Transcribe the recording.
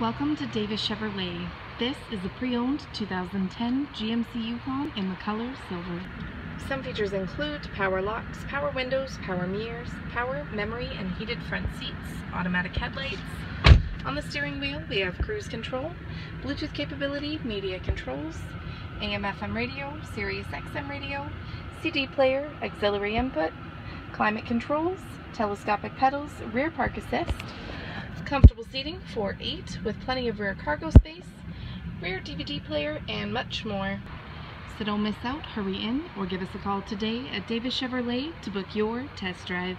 Welcome to Davis Chevrolet. This is a pre-owned 2010 GMC Yukon in the color silver. Some features include power locks, power windows, power mirrors, power, memory, and heated front seats, automatic headlights. On the steering wheel, we have cruise control, Bluetooth capability, media controls, AM FM radio, Sirius XM radio, CD player, auxiliary input, climate controls, telescopic pedals, rear park assist, comfortable seating for eight with plenty of rear cargo space, rear DVD player, and much more. So don't miss out, hurry in, or give us a call today at Davis Chevrolet to book your test drive.